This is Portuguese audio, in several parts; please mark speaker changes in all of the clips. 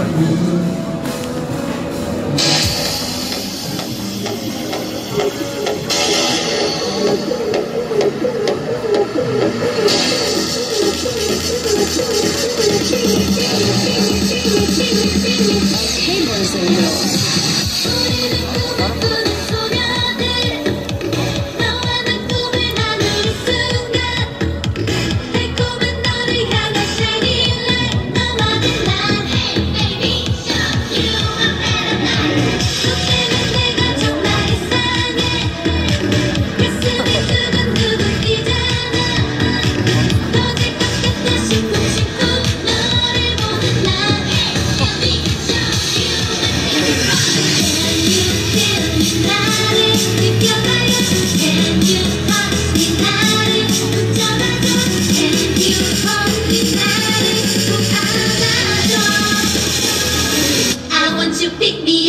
Speaker 1: Hey,
Speaker 2: Big pick me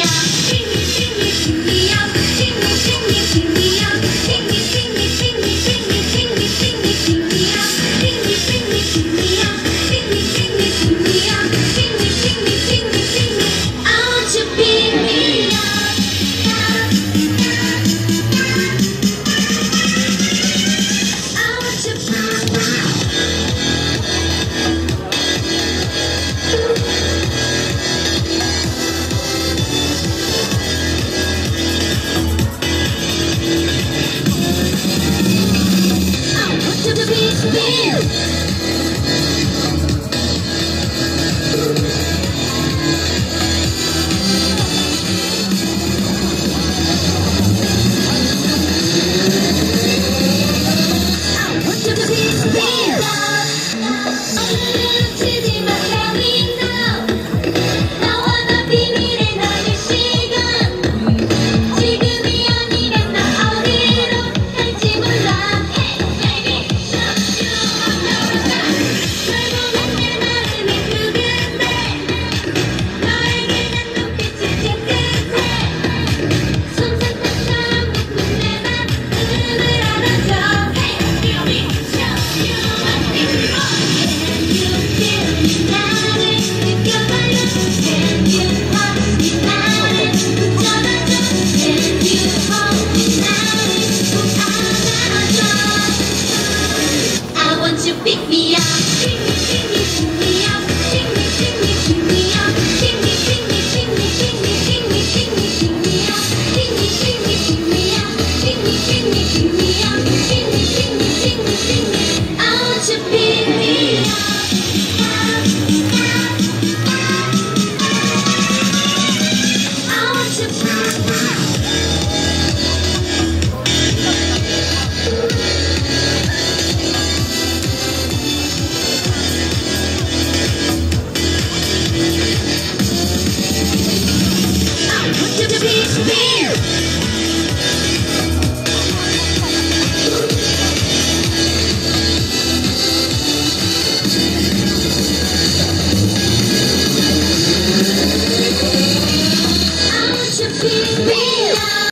Speaker 2: Wow.